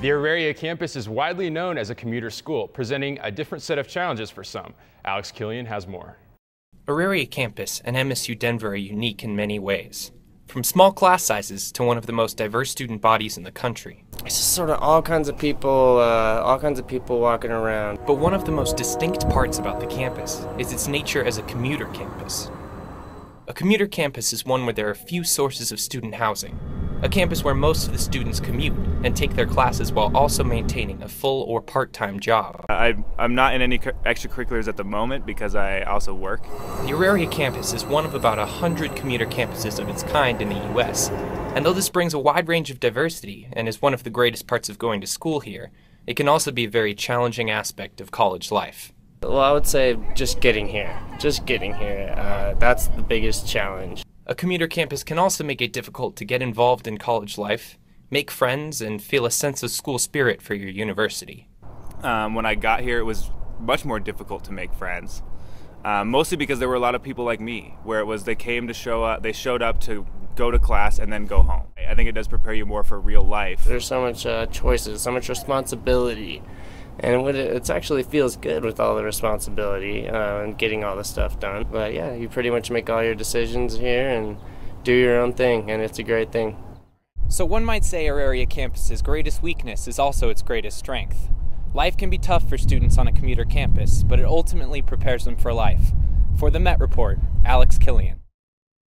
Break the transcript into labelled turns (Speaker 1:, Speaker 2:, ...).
Speaker 1: The Auraria campus is widely known as a commuter school, presenting a different set of challenges for some. Alex Killian has more.
Speaker 2: Auraria campus and MSU Denver are unique in many ways. From small class sizes to one of the most diverse student bodies in the country.
Speaker 3: It's just sort of all kinds of people, uh, all kinds of people walking around.
Speaker 2: But one of the most distinct parts about the campus is its nature as a commuter campus. A commuter campus is one where there are few sources of student housing, a campus where most of the students commute and take their classes while also maintaining a full or part-time job.
Speaker 4: I, am not in any extracurriculars at the moment because I also work.
Speaker 2: The Auraria campus is one of about a hundred commuter campuses of its kind in the U.S., and though this brings a wide range of diversity and is one of the greatest parts of going to school here, it can also be a very challenging aspect of college life.
Speaker 3: Well, I would say just getting here. Just getting here. Uh, that's the biggest challenge.
Speaker 2: A commuter campus can also make it difficult to get involved in college life, make friends, and feel a sense of school spirit for your university.
Speaker 4: Um, when I got here, it was much more difficult to make friends. Um, mostly because there were a lot of people like me, where it was they came to show up, they showed up to go to class and then go home. I think it does prepare you more for real life.
Speaker 3: There's so much uh, choices, so much responsibility and it, actually feels good with all the responsibility uh, and getting all the stuff done. But yeah, you pretty much make all your decisions here and do your own thing, and it's a great thing.
Speaker 5: So one might say Auraria campus's greatest weakness is also its greatest strength. Life can be tough for students on a commuter campus, but it ultimately prepares them for life. For the Met Report, Alex Killian.